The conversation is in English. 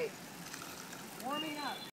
Great. Warming up.